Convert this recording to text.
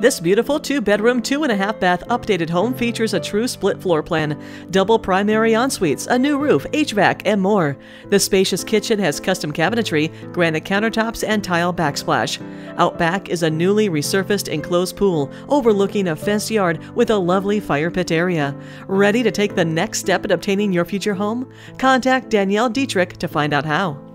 This beautiful two bedroom, two and a half bath updated home features a true split floor plan, double primary ensuites, a new roof, HVAC, and more. The spacious kitchen has custom cabinetry, granite countertops, and tile backsplash. Out back is a newly resurfaced enclosed pool overlooking a fenced yard with a lovely fire pit area. Ready to take the next step in obtaining your future home? Contact Danielle Dietrich to find out how.